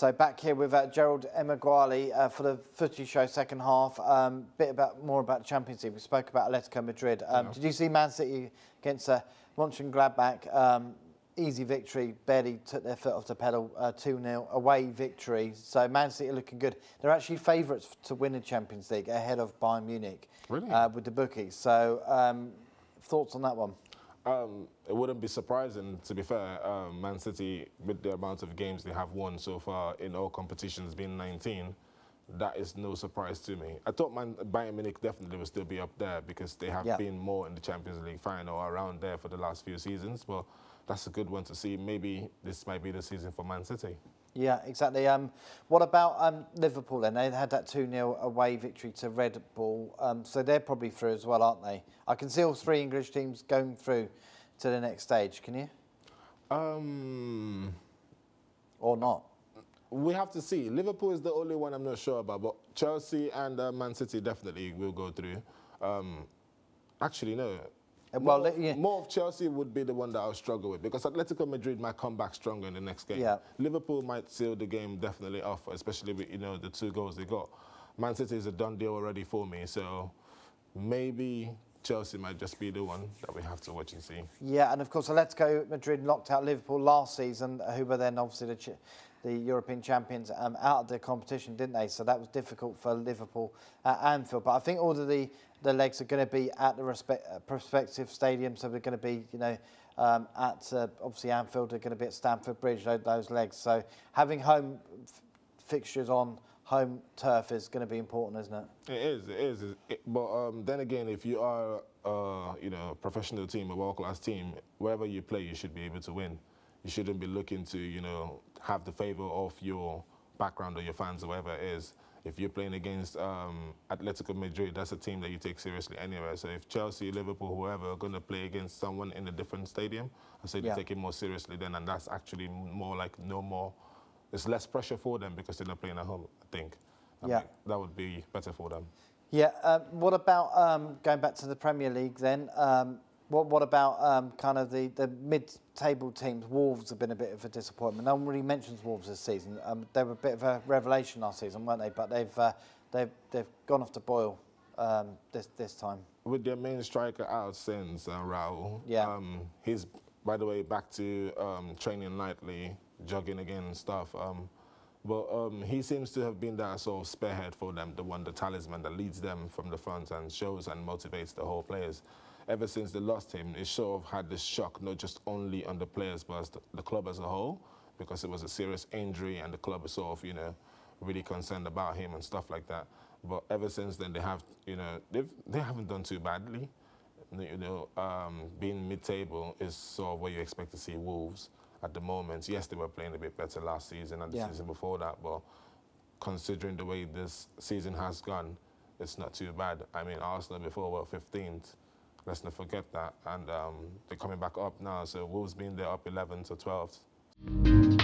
So back here with uh, Gerrald Emeagwali uh, for the Footy Show second half. Um, bit about more about the Champions League. We spoke about Atletico Madrid. Um, yeah. Did you see Man City against uh, Mönchengladbach? Um, easy victory. Barely took their foot off the pedal. Uh, two 0 away victory. So Man City looking good. They're actually favourites to win the Champions League ahead of Bayern Munich. Really? Uh, with the bookies. So um, thoughts on that one? Um, it wouldn't be surprising, to be fair, um, Man City, with the amount of games they have won so far in all competitions, being 19, that is no surprise to me. I thought Man, Bayern Munich definitely would still be up there because they have yeah. been more in the Champions League final around there for the last few seasons. But that's a good one to see. Maybe this might be the season for Man City. Yeah, exactly. Um, what about um, Liverpool then? They had that 2 0 away victory to Red Bull. Um, so they're probably through as well, aren't they? I can see all three English teams going through to the next stage. Can you? Um, or not? We have to see. Liverpool is the only one I'm not sure about, but Chelsea and uh, Man City definitely will go through. Um, actually, no. Well, more, yeah. more, of Chelsea would be the one that I'll struggle with because Atletico Madrid might come back stronger in the next game. Yeah. Liverpool might seal the game definitely off, especially with you know the two goals they got. Man City is a done deal already for me, so maybe Chelsea might just be the one that we have to watch and see. Yeah, and of course Atletico Madrid knocked out Liverpool last season, who were then obviously the, the European champions um, out of the competition, didn't they? So that was difficult for Liverpool at Anfield. But I think all of the the legs are going to be at the respect, uh, prospective stadium, so they're going to be, you know, um, at uh, obviously Anfield, they're going to be at Stamford Bridge, those, those legs. So having home fixtures on home turf is going to be important, isn't it? It is, it is. It, but um, then again, if you are, uh, you know, a professional team, a world-class team, wherever you play, you should be able to win. You shouldn't be looking to, you know, have the favour of your background or your fans or whatever it is if you're playing against um, Atletico Madrid, that's a team that you take seriously anyway. So if Chelsea, Liverpool, whoever are going to play against someone in a different stadium, I say yeah. take it more seriously then, and that's actually more like no more. It's less pressure for them because they're not playing at home. I think. I yeah, that would be better for them. Yeah. Uh, what about um, going back to the Premier League then? Um, what, what about um, kind of the, the mid-table teams? Wolves have been a bit of a disappointment. No one really mentions Wolves this season. Um, they were a bit of a revelation last season, weren't they? But they've uh, they've they've gone off the boil um, this this time. With their main striker out since uh, Raul. Yeah. Um, he's by the way back to um, training nightly, jogging again and stuff. Um, but um, he seems to have been that sort of spearhead for them, the one, the talisman that leads them from the front and shows and motivates the whole players ever since they lost him, it sort of had this shock, not just only on the players, but the, the club as a whole, because it was a serious injury and the club is sort of, you know, really concerned about him and stuff like that. But ever since then, they have, you know, they've, they haven't done too badly. You know, um, being mid-table is sort of what you expect to see Wolves at the moment. Yes, they were playing a bit better last season and the yeah. season before that, but considering the way this season has gone, it's not too bad. I mean, Arsenal before were 15th. Let's not forget that. And um, they're coming back up now. So Wolves being there up 11 to 12.